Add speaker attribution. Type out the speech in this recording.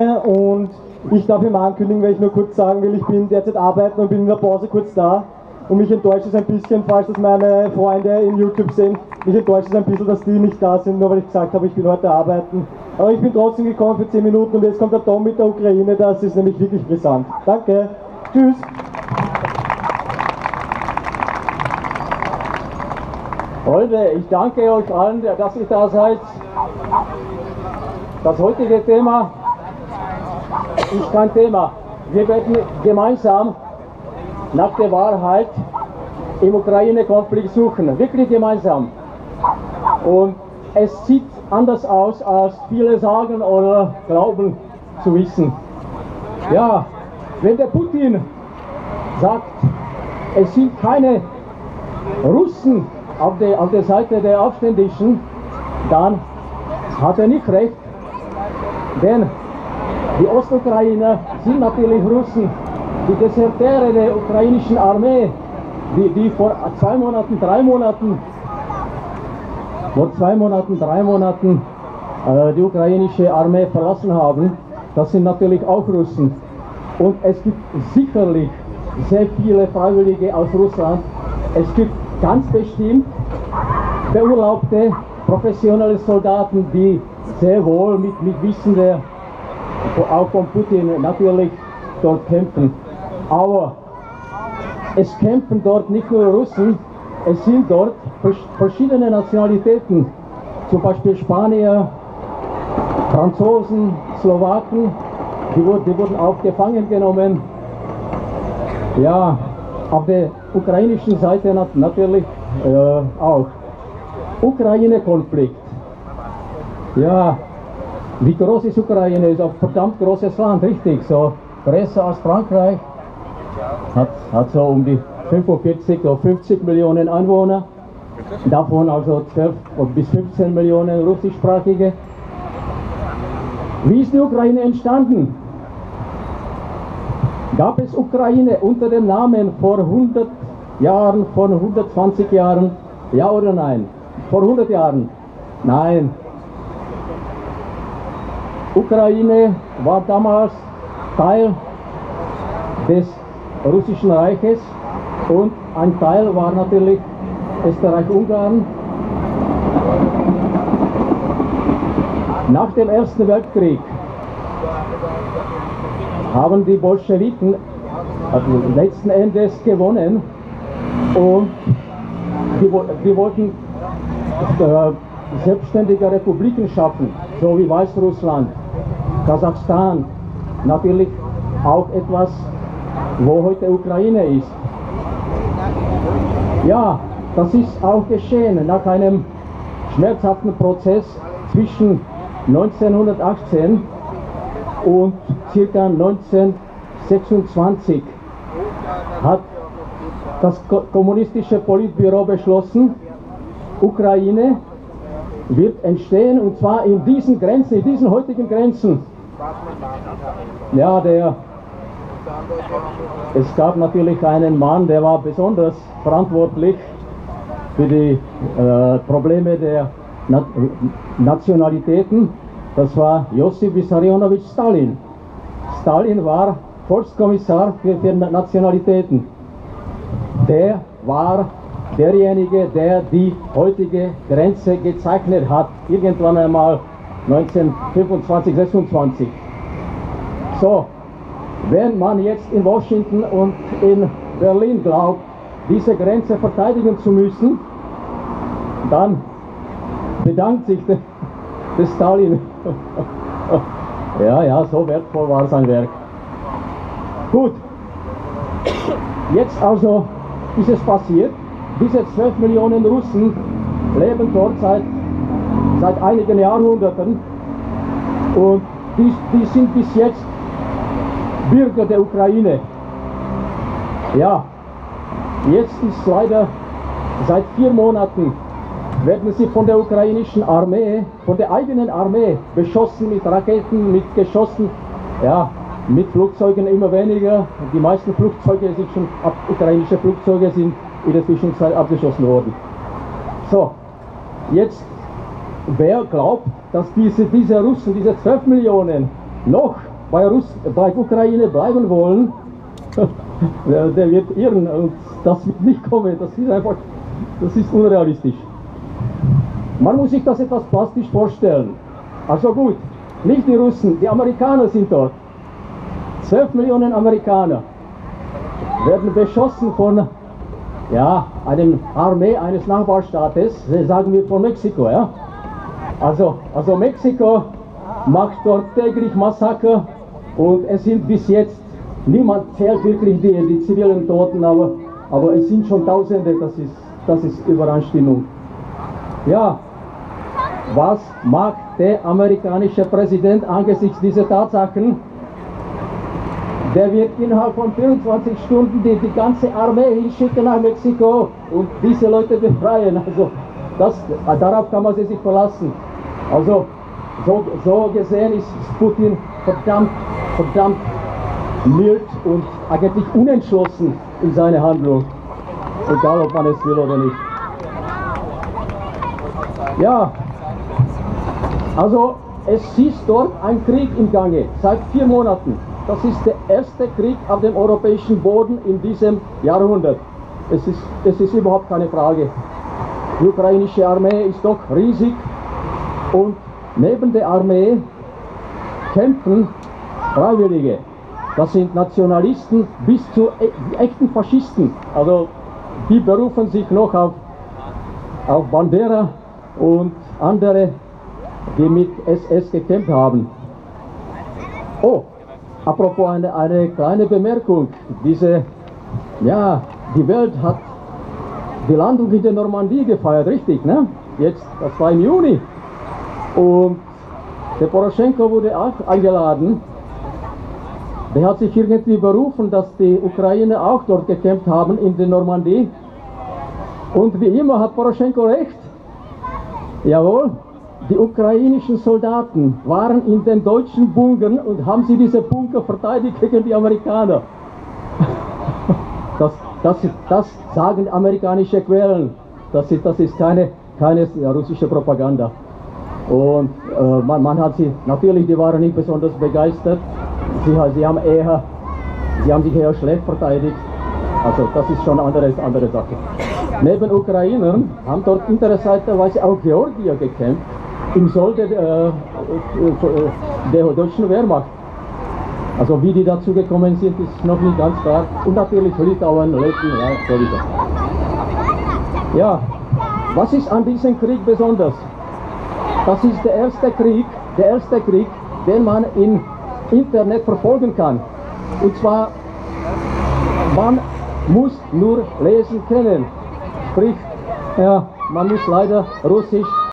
Speaker 1: und ich darf ihm ankündigen, weil ich nur kurz sagen will, ich bin derzeit arbeiten und bin in der Pause kurz da. Und mich enttäuscht es ein bisschen, falls das meine Freunde in YouTube sehen, mich enttäuscht es ein bisschen, dass die nicht da sind, nur weil ich gesagt habe, ich bin heute arbeiten. Aber ich bin trotzdem gekommen für 10 Minuten und jetzt kommt der Tom mit der Ukraine, das ist nämlich wirklich brisant. Danke, tschüss.
Speaker 2: Freunde, ich danke euch allen, dass ihr da seid. Das heutige Thema ist kein Thema. Wir werden gemeinsam nach der Wahrheit im Ukraine-Konflikt suchen. Wirklich gemeinsam. Und es sieht anders aus, als viele sagen oder glauben zu wissen. Ja, wenn der Putin sagt, es sind keine Russen auf der, auf der Seite der Aufständischen, dann hat er nicht recht. Denn die Ostukrainer sind natürlich Russen. Die Deserteure der ukrainischen Armee, die, die vor zwei Monaten, drei Monaten, vor zwei Monaten, drei Monaten äh, die ukrainische Armee verlassen haben, das sind natürlich auch Russen. Und es gibt sicherlich sehr viele Freiwillige aus Russland. Es gibt ganz bestimmt beurlaubte professionelle Soldaten, die sehr wohl mit, mit Wissen der, auch von Putin natürlich dort kämpfen. Aber es kämpfen dort nicht nur Russen, es sind dort verschiedene Nationalitäten, zum Beispiel Spanier, Franzosen, Slowaken, die, wurden, auch gefangen genommen. Ja, auf der ukrainischen Seite natürlich äh, auch. Ukraine-Konflikt. Ja, wie groß ist Ukraine? Ist ein verdammt großes Land, richtig. So größer als Frankreich. Hat, hat so um die 45 oder 50 Millionen Einwohner. Davon also 12 bis 15 Millionen russischsprachige. Wie ist die Ukraine entstanden? Gab es Ukraine unter dem Namen vor 100 Jahren, vor 120 Jahren? Ja oder nein? Vor 100 Jahren? Nein. Ukraine war damals Teil des russischen Reiches und ein Teil war natürlich Österreich-Ungarn. Nach dem Ersten Weltkrieg haben die Bolschewiken also letzten Endes gewonnen und die, die wollten äh, selbstständige Republiken schaffen, so wie Weißrussland, Kasachstan, natürlich auch etwas, wo heute Ukraine ist. Ja, das ist auch geschehen nach einem schmerzhaften Prozess zwischen 1918 und ca. 1926 hat das kommunistische Politbüro beschlossen, Ukraine wird entstehen und zwar in diesen Grenzen, in diesen heutigen Grenzen. Ja, der, es gab natürlich einen Mann, der war besonders verantwortlich für die äh, Probleme der Na Nationalitäten. Das war Josip Vissarionovich Stalin. Stalin war Volkskommissar für, für Nationalitäten. Der war derjenige, der die heutige Grenze gezeichnet hat, irgendwann einmal 1925, 26. So, wenn man jetzt in Washington und in Berlin glaubt, diese Grenze verteidigen zu müssen, dann bedankt sich der, der Stalin. ja, ja, so wertvoll war sein Werk. Gut, jetzt also ist es passiert. Diese 12 Millionen Russen leben dort seit, seit einigen Jahrhunderten und die, die sind bis jetzt Bürger der Ukraine. Ja, jetzt ist leider seit vier Monaten werden sie von der ukrainischen Armee, von der eigenen Armee beschossen mit Raketen, mit Geschossen, ja, mit Flugzeugen immer weniger. Die meisten Flugzeuge sind schon, ukrainische Flugzeuge sind in der Zwischenzeit abgeschossen worden. So, jetzt, wer glaubt, dass diese, diese Russen, diese 12 Millionen, noch bei, Russ bei Ukraine bleiben wollen, der, der, wird irren und das wird nicht kommen. Das ist einfach, das ist unrealistisch. Man muss sich das etwas plastisch vorstellen. Also gut, nicht die Russen, die Amerikaner sind dort. 12 Millionen Amerikaner werden beschossen von ja, einem Armee eines Nachbarstaates, sagen wir von Mexiko. Ja? Also, also Mexiko macht dort täglich Massaker und es sind bis jetzt, niemand zählt wirklich die, die zivilen Toten, aber, aber es sind schon Tausende, das ist, das ist Übereinstimmung. Ja, was macht der amerikanische Präsident angesichts dieser Tatsachen? Der wird innerhalb von 24 Stunden die, die ganze Armee hinschicken nach Mexiko und diese Leute befreien. Also das, darauf kann man sich verlassen. Also so, so gesehen ist Putin verdammt, verdammt mild und eigentlich unentschlossen in seiner Handlung. Egal ob man es will oder nicht. Ja, also es ist dort ein Krieg im Gange, seit vier Monaten. Das ist der erste Krieg auf dem europäischen Boden in diesem Jahrhundert. Es ist, es ist überhaupt keine Frage. Die ukrainische Armee ist doch riesig und neben der Armee kämpfen Freiwillige. Das sind Nationalisten bis zu e echten Faschisten. Also die berufen sich noch auf, auf Bandera und andere die mit SS gekämpft haben. Oh, apropos eine, eine kleine Bemerkung. Diese, ja, die Welt hat die Landung in der Normandie gefeiert, richtig, ne? Jetzt, das war im Juni. Und der Poroschenko wurde auch eingeladen. Der hat sich irgendwie berufen, dass die Ukrainer auch dort gekämpft haben in der Normandie. Und wie immer hat Poroschenko recht. Jawohl, die ukrainischen Soldaten waren in den deutschen Bunkern und haben sie diese Bunker verteidigt gegen die Amerikaner. Das, das, das sagen amerikanische Quellen. Das ist, das ist keine, keine russische Propaganda. Und äh, man, man, hat sie, natürlich, die waren nicht besonders begeistert. Sie, sie, haben eher, sie haben sich eher schlecht verteidigt. Also das ist schon eine andere, andere Sache. Neben Ukrainern haben dort interessanterweise auch Georgier gekämpft im Soll der, äh, der deutschen Wehrmacht. Also wie die dazu gekommen sind, ist noch nicht ganz klar. Und natürlich Litauen, Letten, ja, sowieso. Ja, was ist an diesem Krieg besonders? Das ist der erste Krieg, der erste Krieg, den man im Internet verfolgen kann. Und zwar, man muss nur lesen können. Sprich, ja, man muss leider Russisch